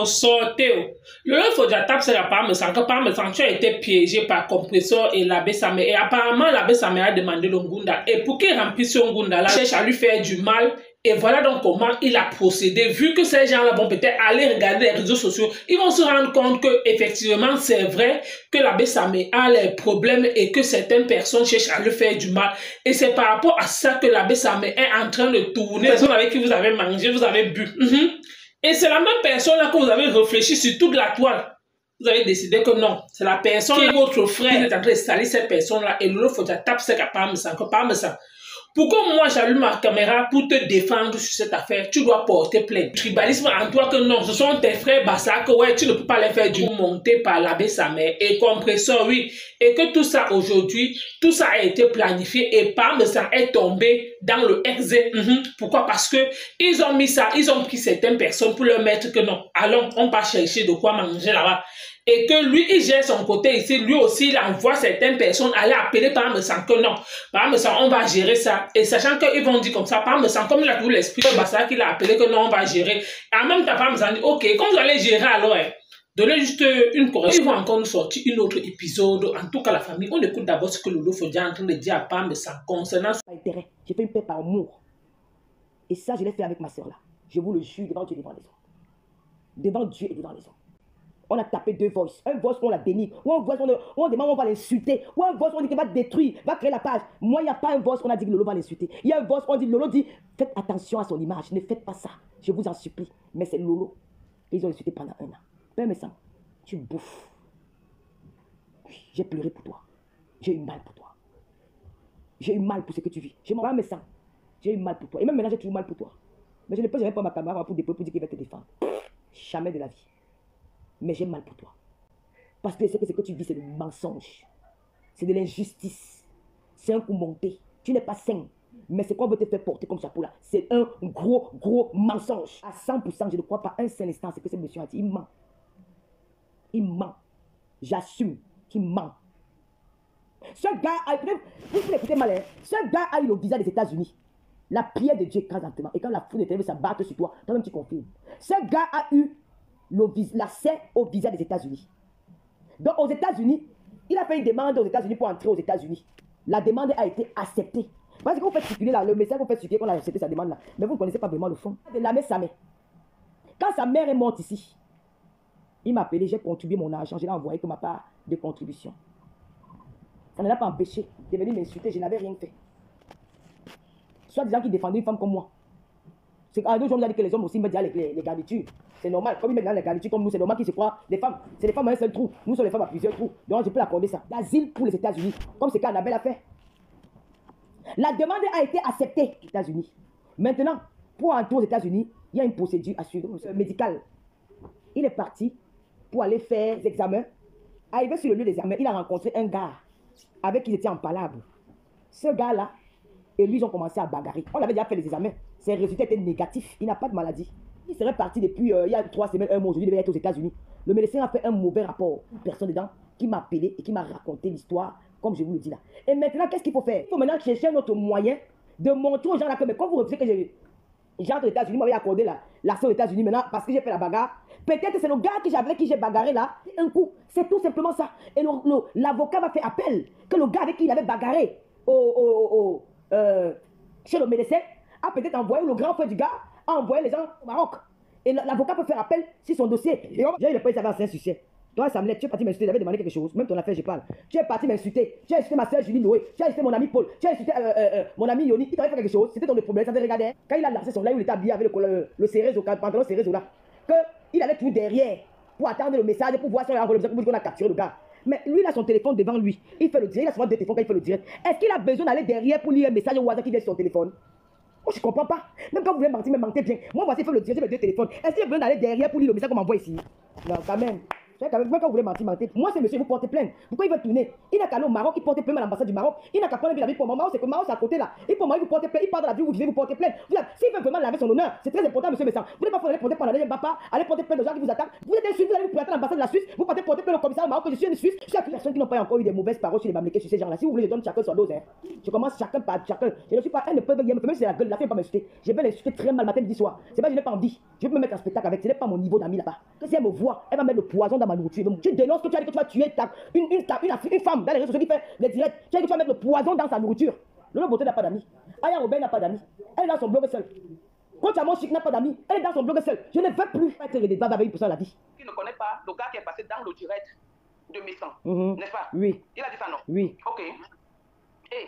faut sortir. Le faut déjà taper la parme sans que parme sans tu as été piégé par compresseur et l'abbé Samé. Et apparemment, l'abbé Samé a demandé le Ngunda. Et pour qu'il remplisse son Ngunda là, cherche à lui faire du mal. Et voilà donc comment il a procédé. Vu que ces gens-là vont peut-être aller regarder les réseaux sociaux, ils vont se rendre compte que effectivement c'est vrai que l'abbé Samé a les problèmes et que certaines personnes cherchent à lui faire du mal. Et c'est par rapport à ça que l'abbé Samé est en train de tourner. Personnes avec qui vous avez mangé, vous avez bu. Mhm. Et c'est la même personne là que vous avez réfléchi sur toute la toile. Vous avez décidé que non, c'est la personne votre frère? Qui est en train de salir cette personne-là et l'autre faut taper ce pas ça, que pas ça. Pourquoi moi j'allume ma caméra pour te défendre sur cette affaire? Tu dois porter plainte. Tribalisme en toi que non, ce sont tes frères Bassa que ouais, tu ne peux pas les faire du monter par l'abbé sa mère et compresseur, oui. Et que tout ça aujourd'hui, tout ça a été planifié et pas ça est tombé dans le XZ. Mhm. Pourquoi? Parce que ils ont mis ça, ils ont pris certaines personnes pour leur mettre que non, allons, on va chercher de quoi manger là-bas et que lui, il gère son côté ici, lui aussi, il envoie certaines personnes aller appeler par me sang que non, par me sang, on va gérer ça. Et sachant qu'ils vont dire comme ça, par me sang, comme il a tout l'esprit, bah, ça qu'il a appelé que non, on va gérer. Et en même temps, par me dit, ok, comme vous allez gérer alors, hein, Donnez juste une correction. Ils vont encore nous sortir un autre épisode. En tout cas, la famille, on écoute d'abord ce que Lolo Fodia est en train de dire à Pam sans concernant. Pas intérêt. J'ai fait une paix par amour. Et ça, je l'ai fait avec ma soeur là. Je vous le jure devant Dieu, devant les hommes. Devant Dieu et devant les hommes on a tapé deux voices. Un voice, on la dénigre. Ou un voice, on, demande, on va l'insulter. Ou un voice, on dit qu'il va détruire, va créer la page. Moi, il n'y a pas un voice, on a dit que Lolo va l'insulter. Il y a un voice, on dit, Lolo dit, faites attention à son image. Ne faites pas ça. Je vous en supplie. Mais c'est Lolo. Ils ont insulté pendant un an. Père ça, tu bouffes. J'ai pleuré pour toi. J'ai eu mal pour toi. J'ai eu mal pour ce que tu vis. M'en mais ça. J'ai eu mal pour toi. Et même maintenant, j'ai toujours mal pour toi. Mais je ne peux jamais pas ma caméra pour déployer pour dire qu'il va te défendre. Jamais de la vie mais j'ai mal pour toi. Parce que je sais que ce que tu vis, c'est le mensonge. C'est de l'injustice. C'est un coup monté. Tu n'es pas sain. Mais c'est quoi veut te faire porter comme chapeau là? C'est un gros, gros mensonge. À 100%, je ne crois pas un seul instant ce que ce monsieur a dit. Il ment. Il ment. J'assume qu'il ment. Ce gars a, vous écoutez mal, hein? ce gars a eu le visa des États-Unis. La prière de Dieu écrase Et quand la foule est ça bat sur toi, toi-même tu confirmes. Ce gars a eu l'accès au visa des États-Unis. Donc aux États-Unis, il a fait une demande aux États-Unis pour entrer aux États-Unis. La demande a été acceptée. Parce que vous faites circuler là, le message vous faites circuler qu'on a accepté sa demande là. Mais vous ne connaissez pas vraiment le fond. La mère sa mère. Quand sa mère est morte ici, il m'a appelé, j'ai contribué mon argent, je l'ai envoyé comme ma part de contribution. Ça ne l'a pas empêché de venir m'insulter, je n'avais rien fait. Soit des gens qui défendaient une femme comme moi. C'est quand deux on a dit que les hommes aussi mettent les, les, les garnitures. C'est normal. Comme ils mettent les garnitures comme nous, c'est normal qu'ils se croient les femmes. C'est les femmes à un seul trou. Nous sommes les femmes à plusieurs trous. Donc je peux l'accorder ça. L'asile pour les États-Unis. Comme c'est qu'Annabelle a fait. La demande a été acceptée aux États-Unis. Maintenant, pour entrer aux États-Unis, il y a une procédure à suivre médicale. Il est parti pour aller faire des examens. Arrivé sur le lieu des examens, il a rencontré un gars avec qui il était en palabre. Ce gars-là, et lui, ils ont commencé à bagarrer. On avait déjà fait les examens. Ses résultats étaient négatifs. Il n'a pas de maladie. Il serait parti depuis euh, il y a trois semaines, un mois. Aujourd'hui, il devait être aux États-Unis. Le médecin a fait un mauvais rapport. Personne dedans qui m'a appelé et qui m'a raconté l'histoire, comme je vous le dis là. Et maintenant, qu'est-ce qu'il faut faire? Il faut maintenant chercher un autre moyen de montrer aux gens là que, mais quand vous refusez que j'entre aux États-Unis, m'avait accordé la, la aux États-Unis maintenant parce que j'ai fait la bagarre. Peut-être c'est le gars que j'avais, qui j'ai bagarré là, un coup. C'est tout simplement ça. Et l'avocat va faire appel que le gars avec qui il avait bagarré au, chez le médecin a peut-être envoyé le grand frère du gars, a envoyé les gens au Maroc. Et l'avocat peut faire appel si son dossier. J'ai le pays, ça va un succès. Toi, Samuel, tu es parti m'insulter, j'avais demandé quelque chose, même ton affaire, je parle. Tu es parti m'insulter, tu as insulté ma soeur Julie Noé, tu as insulté mon ami Paul, tu as insulté euh, euh, euh, mon ami Yoni, il t'avait fait quelque chose, c'était ton problème, ça te regardait. Quand il a lancé son live, il était habillé avec le, le, le le là, qu'il allait tout derrière pour attendre le message, pour voir si on a envoyé le qu'on a capturé le gars. Mais lui, il a son téléphone devant lui. Il fait le direct, il a souvent deux téléphones quand il fait le direct. Est-ce qu'il a besoin d'aller derrière pour lire un message au hasard qui vient sur son téléphone? Moi, je ne comprends pas. Même quand vous voulez mentir, mais mentez bien. Moi, voici faire le direct, j'ai mes deux téléphones. Est-ce qu'il a besoin d'aller derrière pour lire le message qu'on m'envoie ici? Non, quand même. Quand même, même vous voulez mentir, mentir. Moi, c'est monsieur, vous portez plainte. Pourquoi il veut tourner? Il n'a qu'à aller au Maroc, il porte plainte à l'ambassade du Maroc. Il n'a qu'à prendre la vie pour le Maroc, c'est que Maroc, c'est à côté là. Il pour moi, il vous porte plainte, il part dans la vie vous vivez, vous portez plainte. Vous S'il veut vraiment laver son honneur, c'est très important, monsieur Messan. Vous n'êtes pas aller porter plainte à l'aller papa, aller porter plainte aux gens qui vous attaquent. Vous êtes un Suisse, vous allez vous planter à l'ambassade de la Suisse, vous portez porter plainte au commissaire au Maroc je suis une Suisse. Avec personnes qui n'ont pas encore eu des mauvaises paroles sur les Bamlékés, sur ces gens-là. Si vous voulez, je donne chacun son dose. Hein. Je commence chacun par chacun. Je ne suis pas, elle ne peut pas me c'est la gueule, la fille pas m'insulter. Je vais l'insulter très mal matin, midi, soir. C'est pas, je n'ai pas envie. Je vais me mettre en spectacle avec, ce n'est pas mon niveau d'amis là-bas. Si elle me voit, elle va mettre le poison dans ma nourriture. Tu dénonces que tu as dit que tu vas tuer ta, une, une, une, une, femme dans les réseaux sociaux qui fait les directs. Tu as dit que tu vas mettre le poison dans sa nourriture. Lolo Beauté n'a pas d'amis. Aya Robert n'a pas d'amis. Elle est dans son blog seule. Quand mon Chic n'a pas d'amis, elle est dans son blog seule. Je ne veux plus être redevable avec une personne, elle a dit. Qui ne connaît pas le gars qui est passé dans le direct de Messan, Mhm. n'est-ce pas? Oui, Il a dit ça, non? Oui, Ok. Et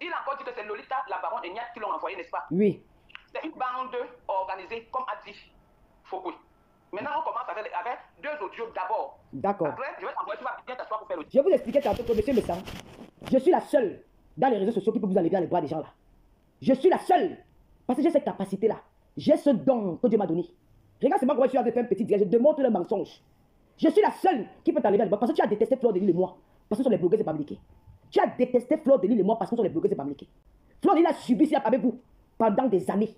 il a encore dit que c'est Lolita, la baronne et Niat qui l'ont envoyé, n'est-ce pas? Oui. C'est une bande organisée, comme a dit Foucault. Maintenant, on commence avec, avec deux audios d'abord. D'accord. Après, je vais t'envoyer, tu vas bien t'asseoir pour faire le Je vais vous expliquer tantôt que monsieur je suis la seule dans les réseaux sociaux qui peut vous enlever dans les bras des gens là. Je suis la seule. Parce que j'ai cette capacité-là. J'ai ce don que Dieu m'a donné. Regarde, c'est moi comment je suis faire un petit direct. Je démontre le mensonge. Je suis la seule qui peut t'enlever dans les bras. Parce que tu as détesté Fleur de Lille et moi. Parce que sont les blogueurs et Bamliké. Tu as détesté Fleur de Lille et moi parce que sont les blogueurs et Bamliké. Fleur de Lille a subi cela avec vous pendant des années.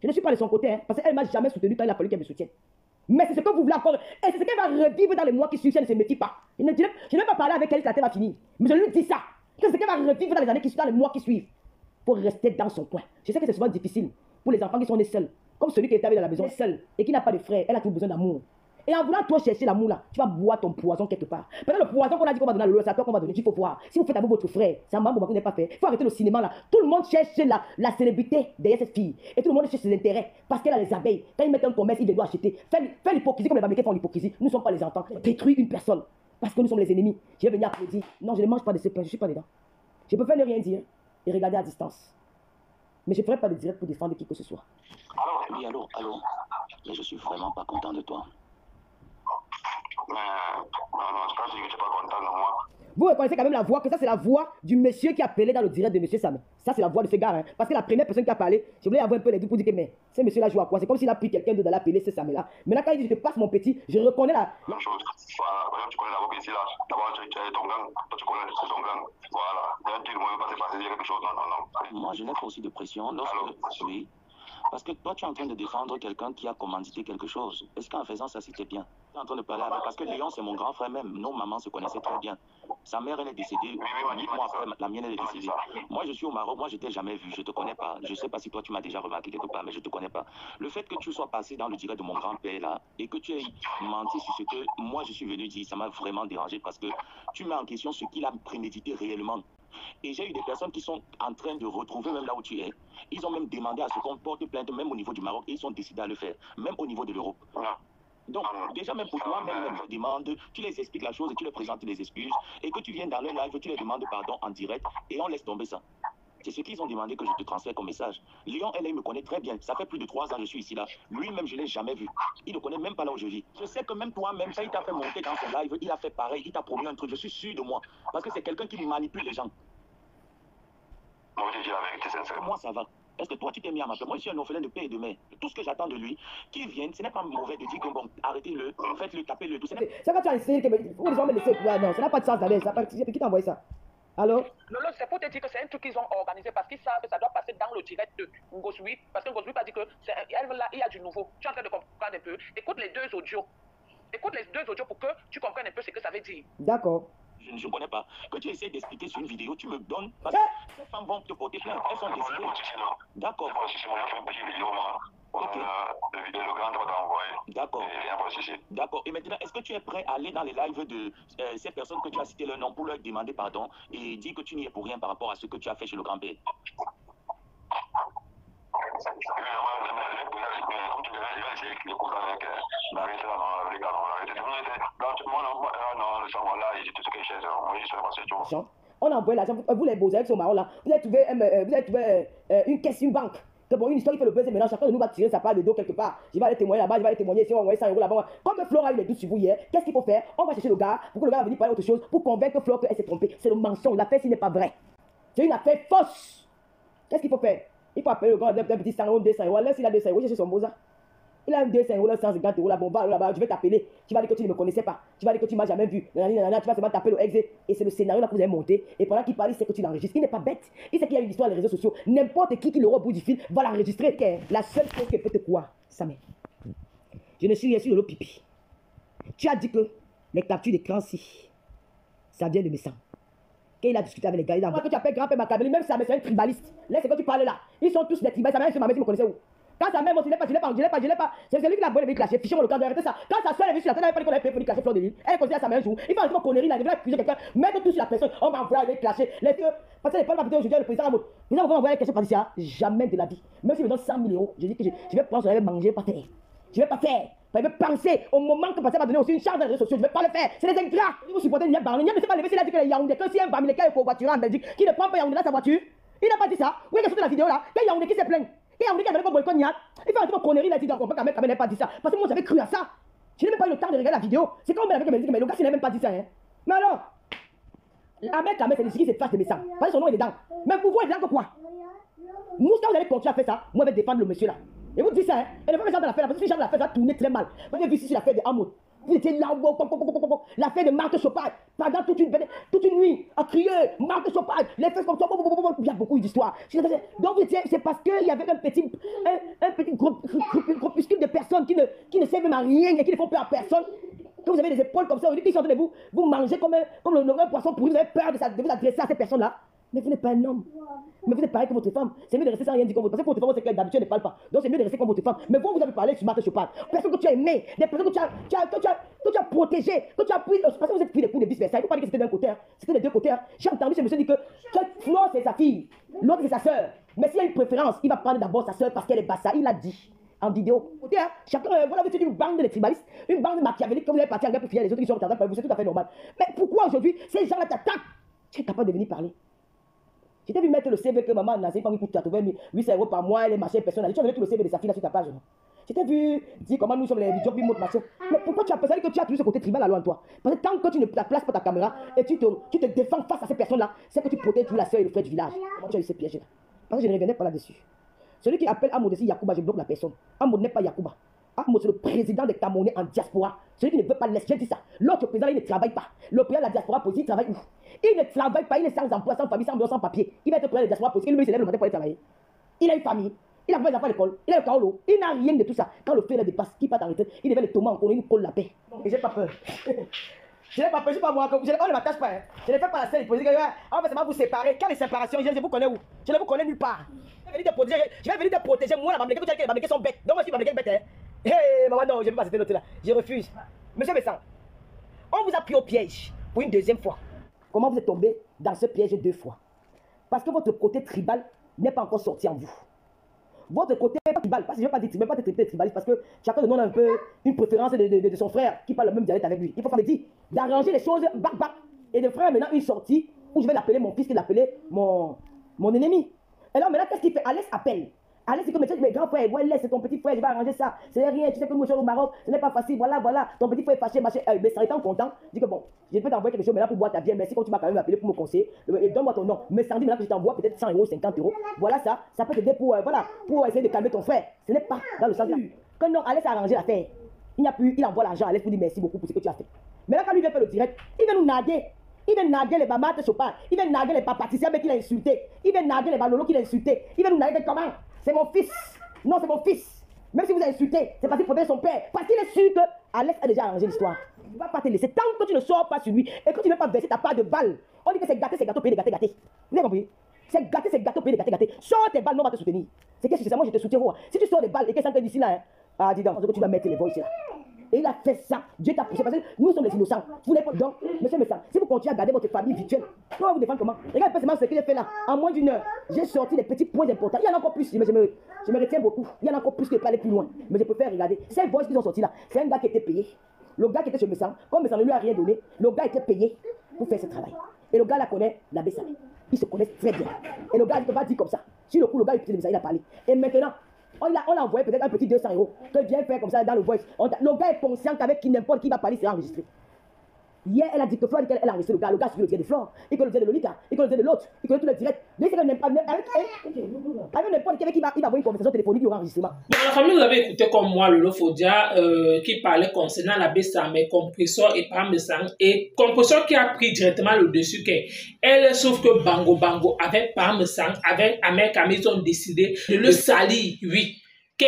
Je ne suis pas de son côté, hein, parce qu'elle m'a jamais soutenu quand il a fallu qu'elle me soutienne. Mais c'est ce que vous voulez encore. Et c'est ce qu'elle va revivre dans les mois qui suivent si elle ne se méfie pas. Je ne, je vais pas parler avec elle terre va finir. Mais je lui dis ça. Que c'est ce qu'elle va revivre dans les années qui suivent, dans les mois qui suivent. Pour rester dans son coin. Je sais que c'est souvent difficile pour les enfants qui sont nés seuls. Comme celui qui est arrivé dans la maison seul et qui n'a pas de frère. Elle a toujours besoin d'amour. Et en voulant toi chercher l'amour là, tu vas boire ton poison quelque part. Que le poison qu'on a dit qu'on va donner à Lolo, c'est à toi qu'on va donner. Il faut voir. Si vous faites avec votre frère, c'est un que vous n'avez pas fait. Il faut arrêter le cinéma là. Tout le monde cherche la, la célébrité derrière cette fille. Et tout le monde cherche ses intérêts. Parce qu'elle a les abeilles. Quand ils mettent un commerce, ils doivent acheter. Fais, fais l'hypocrisie comme les Américains font l'hypocrisie. Nous ne sommes pas les enfants. Détruire une personne. Parce que nous sommes les ennemis. Je vais venir applaudir. Non, je ne mange pas de ce pain. Je ne suis pas dedans. Je peux faire ne rien dire et regarder à distance. Mais je ne ferai pas de direct pour défendre qui que ce soit. Oui, allô, allô. Mais je suis vraiment pas content de toi. Mais, non, non, c'est tu n'es pas content de moi. Vous reconnaissez quand même la voix, que ça c'est la voix du monsieur qui a appelé dans le direct de monsieur Sam. Ça c'est la voix de ce gars. hein. Parce que la première personne qui a parlé, je voulais avoir un peu les deux pour dire que mais ce monsieur là joue à quoi? C'est comme s'il a pris quelqu'un de dans l'appeler ce Sam là. Maintenant quand il dit je te passe mon petit, je reconnais la. Même chose. Voilà, par exemple, tu connais d'abord ici, là. D'abord, tu tu as ton gang. Toi, tu connais c'est ton gang. Voilà. D'un tu ne veux pas se passer quelque chose. Non, non, non. Moi, je n'ai pas aussi de pression. Lorsque... Allô Oui. Parce que toi, tu es en train de défendre quelqu'un qui a commandité quelque chose. Est-ce qu'en faisant ça, c'était bien? Tu es en train de parler avec... Parce que Léon, c'est mon grand frère même. Nos mamans se connaissaient très bien. Sa mère, elle est décédée. Huit mois après, la mienne, elle est décédée. Moi, je suis au Maroc. Moi, je t'ai jamais vu. Je te connais pas. Je sais pas si toi, tu m'as déjà remarqué quelque part, mais je te connais pas. Le fait que tu sois passé dans le direct de mon grand-père, là, et que tu aies menti sur ce que moi, je suis venu dire, ça m'a vraiment dérangé parce que tu mets en question ce qu'il a prémédité réellement. Et j'ai eu des personnes qui sont en train de retrouver même là où tu es. Ils ont même demandé à ce qu'on porte plainte, même au niveau du Maroc, et ils sont décidés à le faire, même au niveau de l'Europe. Donc, déjà, même pour toi, même, même, je demande, tu les expliques la chose et tu leur présentes les excuses, et que tu viennes dans le live, tu leur demandes pardon en direct, et on laisse tomber ça. C'est ce qu'ils ont demandé que je te transfère comme message. Léon, elle, il me connaît très bien. Ça fait plus de trois ans que je suis ici là. Lui-même, je ne l'ai jamais vu. Il ne connaît même pas là où je vis. Je sais que même toi-même, quand il t'a fait monter dans son live, il a fait pareil, il t'a promis un truc. Je suis sûr de moi. Parce que c'est quelqu'un qui manipule les gens. Moi, je dis la vérité sincèrement. Moi, ça va? Est-ce que toi, tu t'es mis à ma place? Moi, je suis un orphelin de père et de mère. Tout ce que j'attends de lui, qu'il vienne, ce n'est pas mauvais de dire que bon, arrêtez-le, faites-le, tapez-le, tout. N'est C'est quand tu as essayé que. Les gens me laisser. Ouais, non, ça n'a pas de sens d'aller. Ça Qui t'a envoyé ça? Allô? Lolo, c'est pour te dire que c'est un truc qu'ils ont organisé parce qu'ils savent que ça doit passer dans le direct de Ngosui. Parce que Ngosui a dit que là, il y a du nouveau. Tu es en train de comprendre un peu. Écoute les deux audios. Écoute les deux audios pour que tu comprennes un peu ce que ça veut dire. D'accord. je ne connais pas. Que tu essaies d'expliquer sur une vidéo, tu me donnes. Parce Eh que ces femmes vont te porter plainte. Elles sont décidées. D'accord, Je vais ici, moi, j'ai fait une petite vidéo, moi. Voilà, Ok. le, le, le grand va t'envoyer. d'accord. D'accord. Et maintenant, est-ce que tu es prêt à aller dans les lives de euh, ces personnes que tu as cité leur nom pour leur demander pardon et dire que tu n'y es pour rien par rapport à ce que tu as fait chez le grand-père? Euh, euh, le On a envoyé l'argent. Vous, vous les beaux avec ce marron là. Vous avez trouvé, un, euh, vous avez trouvé euh, euh, une caisse, une banque. Que bon, une histoire qui fait le buzz et maintenant chacun de nous va tirer sa part de dos quelque part. Je vais aller témoigner là-bas, je vais aller témoigner ici, on va envoyer 100 euros là-bas. Comme Flora a eu les doutes sur vous hier, qu'est-ce qu'il faut faire? On va chercher le gars pour que le gars va venir parler autre chose pour convaincre Flora qu'elle s'est trompée. C'est le mensonge. L'affaire, s'il n'est pas vrai. C'est une affaire fausse. Qu'est-ce qu'il faut faire? Il faut appeler le gars d'un petit 100 euros, 200 euros. Laisse, il a 200 euros, chercher son ça. Il a un 200 euros, là, 150 euros, là, bon, va là-bas, je vais t'appeler. Tu vas dire que tu ne me connaissais pas. Tu vas dire que tu m'as jamais vu. Nanana, tu vas seulement taper le ex. Et c'est le scénario là que vous avez monté. Et pendant qu'il parle, il sait que tu l'enregistres. Il n'est pas bête. Il sait qu'il y a une histoire sur les réseaux sociaux. N'importe qui qui l'aura au bout du fil va l'enregistrer. La seule chose qui peut te croire, ça m'est. Je ne suis rien sur le pipi. Tu as dit que les captures d'écran, si, ça vient de mes sangs. Quand il a discuté avec les gars, il a dit que tu appelles grand-père Macabeli, même sa mère, c'est un tribaliste. Là, c'est quand tu parles là. Ils sont tous des tribalistes. Sa mère, c'est ma mère, tu me connaissais où? Quand sa mère, moi, je l'ai pas, je l'ai pas, je l'ai pas, je l'ai pas. C'est celui qui l'a volé, il clasher. Fiché, le cadre, arrêtez ça. Quand sa soeur est venue sur la tête, elle n'avait pas dit qu'on avait lui Fleur de. Elle considère sa mère un jour. Il fait un connerie, il a accuser quelqu'un, mettre tout sur la personne. On va envoyer aller clasher. Les filles, parce que les va aujourd'hui, le président. Le président va envoyer clasher Patricia. Jamais de la vie. Même si me donne 100 000 euros, je dis que je, je vais prendre, je vais manger, pas faire. Je vais pas faire. Je vais penser au moment que Patricia va donner aussi une charge dans les réseaux sociaux. Je vais pas le faire. C'est des ingrats. Vous supportez Nia Barne, Nia ne s'est pas levé, a dit que les Yaoundé, que si un Bamileke est covoituré en Belgique, qui ne prend pas Yaoundé dans sa voiture, il n'a pas dit ça. Vous voyez que la vidéo là, il a Yaoundé qui s'est plaint. Et Yaoundé qui avait pas boycott Nia. Il fait un truc connerie, il a dit donc quand même, quand même pas dit ça. Parce que moi j'avais cru à ça. Je n'ai même pas eu le temps de regarder la vidéo. C'est comme avec dit mais le gars il n'a même pas dit ça. Hein. Mais alors, Ahmed Ahmed, c'est qui se face mes. Parce que son nom est dedans. Mais pour vous, il est dedans quoi? Nous, quand vous allez continuer à faire ça, moi je vais défendre le monsieur là. Et vous dites ça, hein Et ne pas faire ça dans l'affaire, parce que si l'affaire va tourner très mal. Vous avez vu sur l'affaire de Hamoud. Étiez là, l'affaire de Marthe Chopard, pendant toute une, toute une nuit, à crier, Marthe Chopard, les fesses comme ça, il y a beaucoup d'histoires. Donc c'est parce qu'il y avait un petit, un, un petit groupuscule de personnes qui ne, qui ne servent à rien et qui ne font peur à personne. Que vous avez des épaules comme ça, vous dites qu'ils sont de vous, vous mangez comme un, comme le, un poisson pourri, vous avez peur de, de vous adresser à ces personnes-là. Mais vous n'êtes pas un homme. Mais vous êtes pareil que votre femme. C'est mieux de rester sans rien dire comme votre femme. Parce que votre femme, c'est d'habitude, ne parle pas. Donc c'est mieux de rester comme votre femme. Mais vous, vous avez parlé sur Marthe Chopard. Personne que tu as aimé, des personnes que tu as, tu as, que tu as, que tu as protégé, que tu as pris. Parce que vous êtes pris des coups de vice versa. Il ne faut pas dire que c'était d'un côté. Hein. C'était des deux côtés. Hein. J'ai entendu ce monsieur dire que, Flo, c'est sa fille. L'autre, c'est sa soeur. Mais s'il a une préférence, il va prendre d'abord sa soeur parce qu'elle est bassa. Il l'a dit en vidéo. Hein, chacun, euh, voilà, vous êtes une bande de tribalistes, une bande de machiavéliques, comme vous avez parti en guerre pour finir les autres qui sont en train de c'est tout à fait normal. Mais pourquoi aujourd'hui ces gens-là t'attaquent? Tu es capable de venir parler. Je t'ai vu mettre le CV que maman n'a pas mis pour 80 800 euros par mois, les machins personnels. Tu vu tout le CV de sa fille là sur ta page? Je t'ai vu dire comment nous sommes les job remote machin. Mais pourquoi tu as pensé que tu as toujours ce côté tribal à loin de toi Parce que tant que tu ne places pas ta caméra et tu te, tu te défends face à ces personnes-là, c'est que tu protèges la soeur et le frère du village. Comment tu as eu ces pièges là Parce que je ne revenais pas là-dessus. Celui qui appelle Amoud ici Yakuba, je bloque la personne. Amoud n'est pas Yakuba. Amoud, c'est le président des Camerounais en diaspora. Celui qui ne veut pas laisser, dit ça. L'autre président, il ne travaille pas. Le président de la diaspora politique, il travaille où? Il ne travaille pas, il est sans emploi, sans famille, sans bureau, sans papier. Il va être président de la diaspora politique, il lui, il se lève le matin pour aller travailler. Il a une famille, il a des enfants à l'école, il a le kaolo, il n'a rien de tout ça. Quand le fait là dépasse, qui part arrêter, il devait les tomates encore, il nous colle la paix. Et j'ai pas peur. Je n'ai pas peur, je pas moi, je, on ne m'attache pas. Hein. Je ne fais pas la scène, poser on va seulement vous séparer. Quand les séparations, je, je vous connais où? Je ne vous connais nulle part. Je vais venir te protéger, je vais venir te protéger. Moi, la maman, que tu as les mamans sont bêtes. Donc, moi, je suis maman bête. Hein. Hé, hey, maman, non, vais pas cette note-là. Je refuse. Monsieur Bessan, on vous a pris au piège pour une deuxième fois. Comment vous êtes tombé dans ce piège deux fois? Parce que votre côté tribal n'est pas encore sorti en vous. Votre côté tribal, parce que je ne vais pas dire tribal, pas traiter tribaliste, parce que chacun de nous a un peu une préférence de, de, son frère qui parle le même dialecte avec lui. Il faut pas me dire d'arranger les choses, bac, bac, et de faire maintenant une sortie où je vais l'appeler mon fils et l'appeler mon, mon ennemi. Et alors maintenant, qu'est-ce qu'il fait? Alès appelle. Allez, c'est comme mes grands frères, ouais, laisse ton petit frère, je vais arranger ça. C'est rien, tu sais que nous sommes au Maroc, ce n'est pas facile, voilà, voilà. Ton petit frère est fâché, machin. Euh, mais ça étant content, dis que bon, je peux t'envoyer quelque chose maintenant pour boire ta bière, merci quand tu m'as quand même appelé pour me conseiller. Et donne-moi ton nom. Mais sans dire maintenant que je t'envoie peut-être 100 euros, 50 euros. Voilà ça, ça peut t'aider pour, euh, voilà, pour essayer de calmer ton frère. Ce n'est pas dans le sens là. Que non, allez arranger l'affaire. Il n'y a plus, il envoie l'argent l'aise pour dire merci beaucoup pour ce que tu as fait. Mais là, quand lui vient faire le direct, il vient nous naguer. Il vient naguer les mamates chopard. Il vient naguer les papaticiens mais qu'il a insulté. Il vient naguer les balolos qu'il a insulté. Il vient nous naguer comment? C'est mon fils. Non, c'est mon fils. Même si vous insulté, c'est parce qu'il protéger son père. Parce qu'il est sûr que Alex a déjà arrangé l'histoire. Il ne va pas te laisser. Tant que tu ne sors pas sur lui et que tu ne veux pas verser ta part de balle, on dit que c'est gâté, c'est gâteau, payé gâté, gâté. Vous avez compris? C'est gâté, c'est gâteau, payé gâté, gâté. Sors tes balles, non, on va te soutenir. C'est que moi, je te soutiens. Si tu sors des balles et que ça d'ici là, hein, ah, dis donc, que tu vas mettre les voix ici là. Et il a fait ça. Dieu t'a poussé parce que nous sommes les innocents. Vous n'êtes pas. Donc, monsieur Messin, si vous continuez à garder votre famille virtuelle, on va vous défendre comment Regarde pas ce que j'ai fait là. En moins d'une heure, j'ai sorti des petits points importants. Il y en a encore plus, mais je me, je me retiens beaucoup. Il y en a encore plus que je peux aller plus loin. Mais je préfère regarder. Ces voix qui sont sortis là, c'est un gars qui était payé. Le gars qui était chez Messin, comme Messin ne lui a rien donné, le gars était payé pour faire ce travail. Et le gars la connaît, la Bessane. Ils se connaissent très bien. Et le gars, il pas dire comme ça. Si le coup, le gars, il a parlé. Et maintenant, on l'a, on envoyé peut-être un petit 200 euros que vient faire comme ça dans le voice. le gars est conscient qu'avec qui n'importe qui va parler, c'est enregistré. Hier, elle a dit que Flore, elle, elle a enregistré le gars. Le gars suivait le direct de Flore. Il connaît le direct de Lolita. Il connaît le direct de l'autre. Il connaît tout le direct. Mais c'est que n'importe avec, avec, n'importe qui il va, avoir une conversation téléphonique, il y aura enregistrement. Bon, la famille, vous avez écouté comme moi Lolo Fodia euh, qui parlait concernant la Bessame, compresseur et parmesan. Et compresseur qui a pris directement le dessus. que Elle, sauf que Bango Bango avec parmesan, avec Amer ils ont décidé de le salir, oui. Que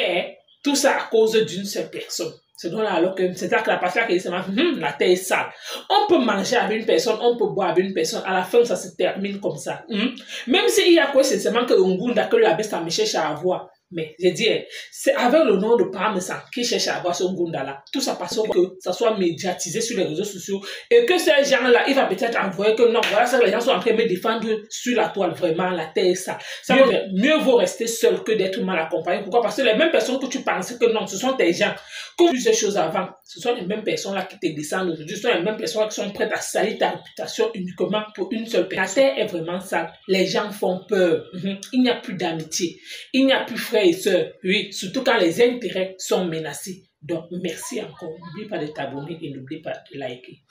tout ça à cause d'une seule personne. C'est donc là alors que c'est que la qui dit hum, la terre est sale. On peut manger avec une personne, on peut boire avec une personne, à la fin ça se termine comme ça. Hum. Même s'il y a quoi, c'est seulement que Ngunda que la bête ça me cherche à avoir. Mais je dis, c'est avec le nom de Parmesan qui cherche à avoir ce Ngunda-là. Tout ça parce que ça soit médiatisé sur les réseaux sociaux et que ces gens-là, il va peut-être envoyer que non, voilà ça, les gens sont en train de me défendre sur la toile, vraiment, la terre, ça. ça mieux, mieux vaut rester seul que d'être mal accompagné. Pourquoi? Parce que les mêmes personnes que tu pensais que non, ce sont tes gens, comme plusieurs choses avant, ce sont les mêmes personnes-là qui te descendent aujourd'hui, ce sont les mêmes personnes qui sont prêtes à salir ta réputation uniquement pour une seule personne. La terre est vraiment sale. Les gens font peur. Mhm. Il n'y a plus d'amitié. Il n'y a plus et. Oui, surtout quand les intérêts sont menacés. Donc, merci encore. N'oublie pas de t'abonner et n'oublie pas de liker.